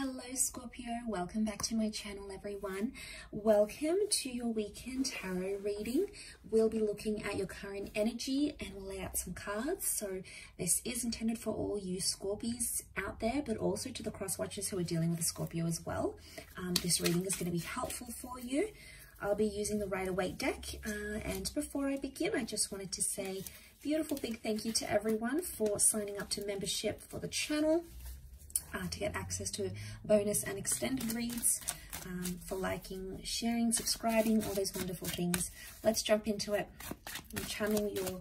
Hello Scorpio, welcome back to my channel everyone. Welcome to your weekend tarot reading. We'll be looking at your current energy and we'll lay out some cards. So this is intended for all you Scorpies out there, but also to the cross watchers who are dealing with a Scorpio as well. Um, this reading is going to be helpful for you. I'll be using the Rider-Waite deck. Uh, and before I begin, I just wanted to say beautiful big thank you to everyone for signing up to membership for the channel uh, to get access to bonus and extended reads, um, for liking, sharing, subscribing, all those wonderful things. Let's jump into it and channel your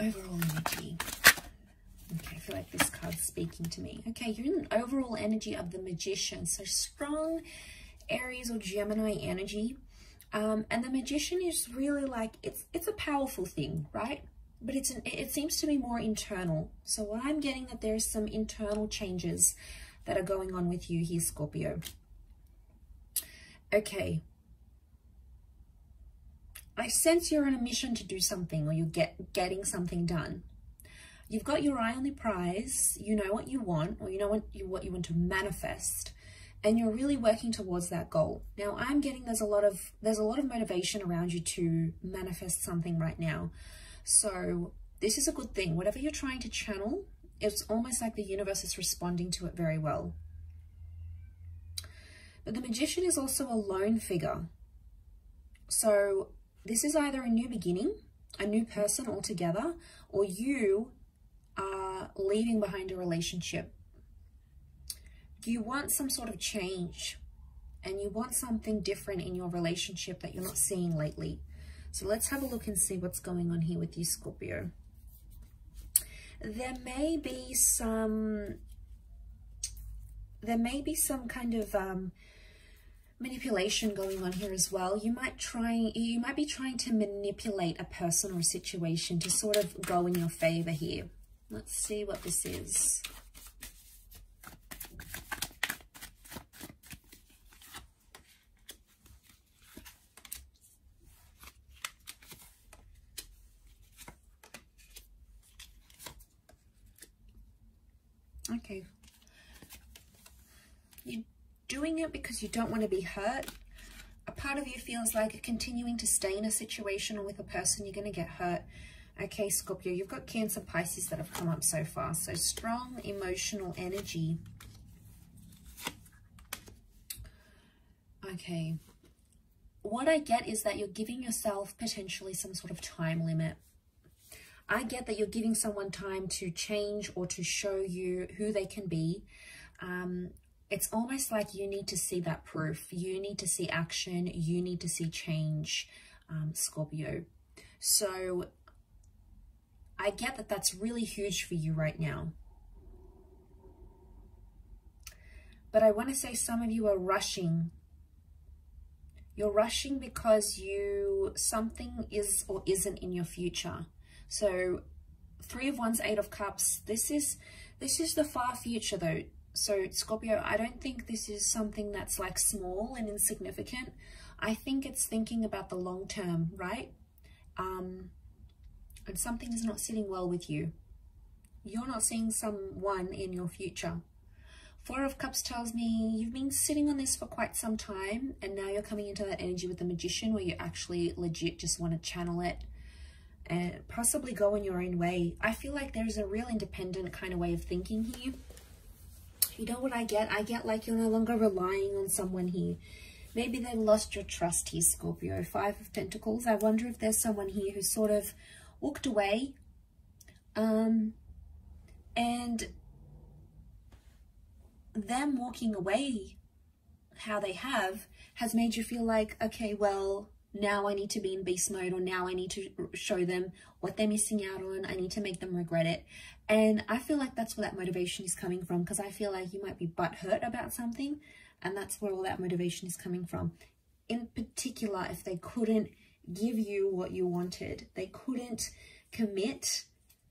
overall energy. Okay, I feel like this card's speaking to me. Okay, you're in an overall energy of the Magician. So strong Aries or Gemini energy. Um, and the Magician is really like, it's, it's a powerful thing, right? But it's an, it seems to be more internal. So what I'm getting that there's some internal changes that are going on with you here, Scorpio. Okay. I sense you're on a mission to do something or you're get, getting something done. You've got your eye on the prize. You know what you want or you know what you, what you want to manifest and you're really working towards that goal. Now I'm getting there's a lot of there's a lot of motivation around you to manifest something right now. So this is a good thing. Whatever you're trying to channel, it's almost like the universe is responding to it very well. But the magician is also a lone figure. So this is either a new beginning, a new person altogether, or you are leaving behind a relationship. You want some sort of change and you want something different in your relationship that you're not seeing lately. So let's have a look and see what's going on here with you, Scorpio. There may be some, there may be some kind of um, manipulation going on here as well. You might try, you might be trying to manipulate a person or a situation to sort of go in your favor here. Let's see what this is. Okay. You're doing it because you don't want to be hurt. A part of you feels like continuing to stay in a situation or with a person, you're going to get hurt. Okay, Scorpio, you've got Cancer, Pisces that have come up so far. So strong emotional energy. Okay. What I get is that you're giving yourself potentially some sort of time limit. I get that you're giving someone time to change or to show you who they can be. Um, it's almost like you need to see that proof. You need to see action. You need to see change, um, Scorpio. So I get that that's really huge for you right now. But I want to say some of you are rushing. You're rushing because you something is or isn't in your future. So three of wands, eight of cups. This is, this is the far future though. So Scorpio, I don't think this is something that's like small and insignificant. I think it's thinking about the long term, right? Um, and something is not sitting well with you. You're not seeing someone in your future. Four of Cups tells me you've been sitting on this for quite some time and now you're coming into that energy with the Magician where you actually legit just want to channel it and possibly go in your own way. I feel like there's a real independent kind of way of thinking here. You know what I get? I get like you're no longer relying on someone here. Maybe they've lost your trust here, Scorpio. Five of Pentacles. I wonder if there's someone here who sort of walked away. Um, and them walking away how they have has made you feel like, okay, well, now I need to be in beast mode or now I need to show them what they're missing out on. I need to make them regret it. And I feel like that's where that motivation is coming from because I feel like you might be butthurt about something and that's where all that motivation is coming from. In particular, if they couldn't give you what you wanted, they couldn't commit,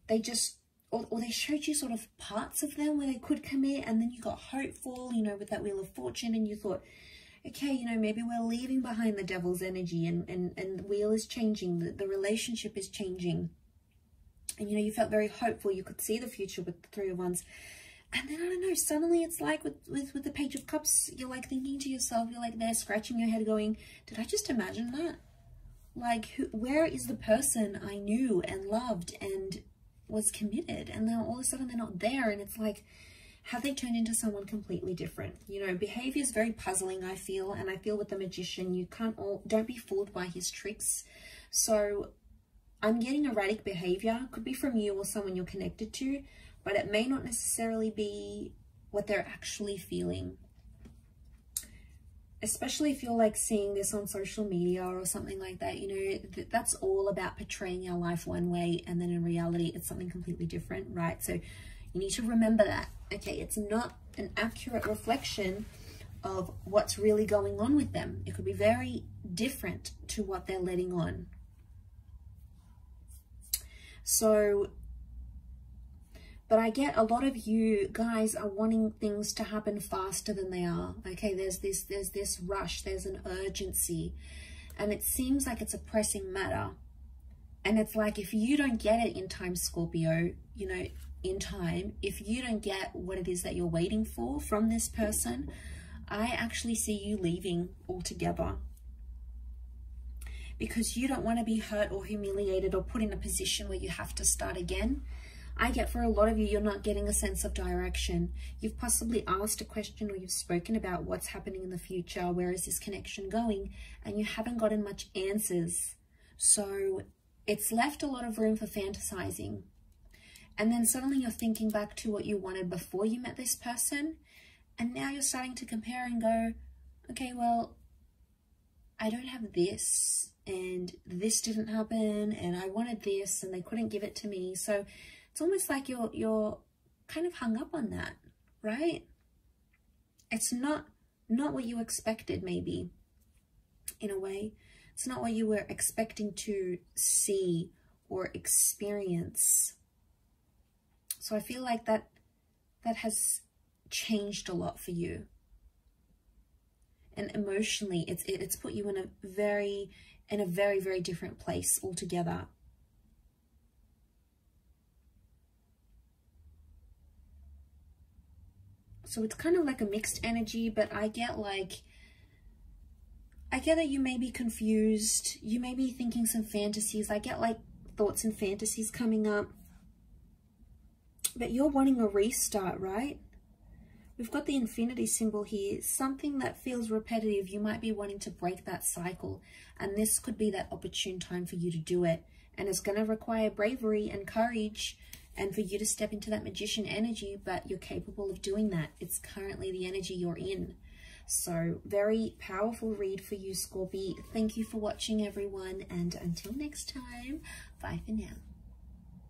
they just, or, or they showed you sort of parts of them where they could commit and then you got hopeful, you know, with that Wheel of Fortune and you thought, okay, you know, maybe we're leaving behind the devil's energy and, and, and the wheel is changing, the, the relationship is changing. And, you know, you felt very hopeful. You could see the future with the Three of Wands. and then I don't know, suddenly it's like with, with, with the Page of Cups, you're like thinking to yourself, you're like there scratching your head going, did I just imagine that? Like, who, where is the person I knew and loved and was committed? And now all of a sudden they're not there. And it's like, have they turned into someone completely different? You know, behavior is very puzzling, I feel. And I feel with the magician, you can't all, don't be fooled by his tricks. So I'm getting erratic behavior. Could be from you or someone you're connected to but it may not necessarily be what they're actually feeling. Especially if you're like seeing this on social media or something like that, you know, th that's all about portraying our life one way and then in reality it's something completely different, right? So you need to remember that, okay, it's not an accurate reflection of what's really going on with them. It could be very different to what they're letting on. So but I get a lot of you guys are wanting things to happen faster than they are. Okay, there's this, there's this rush, there's an urgency, and it seems like it's a pressing matter. And it's like if you don't get it in time, Scorpio, you know, in time, if you don't get what it is that you're waiting for from this person, I actually see you leaving altogether because you don't want to be hurt or humiliated or put in a position where you have to start again. I get for a lot of you, you're not getting a sense of direction. You've possibly asked a question or you've spoken about what's happening in the future, where is this connection going, and you haven't gotten much answers. So it's left a lot of room for fantasizing. And then suddenly you're thinking back to what you wanted before you met this person, and now you're starting to compare and go, okay, well, I don't have this, and this didn't happen, and I wanted this, and they couldn't give it to me. So it's almost like you're you're kind of hung up on that, right? It's not not what you expected maybe in a way. It's not what you were expecting to see or experience. So I feel like that that has changed a lot for you. And emotionally, it's it's put you in a very in a very very different place altogether. So it's kind of like a mixed energy, but I get like, I get that you may be confused. You may be thinking some fantasies. I get like thoughts and fantasies coming up. But you're wanting a restart, right? We've got the infinity symbol here, something that feels repetitive. You might be wanting to break that cycle, and this could be that opportune time for you to do it. And it's going to require bravery and courage and for you to step into that magician energy, but you're capable of doing that. It's currently the energy you're in. So very powerful read for you, Scorpio. Thank you for watching, everyone. And until next time, bye for now.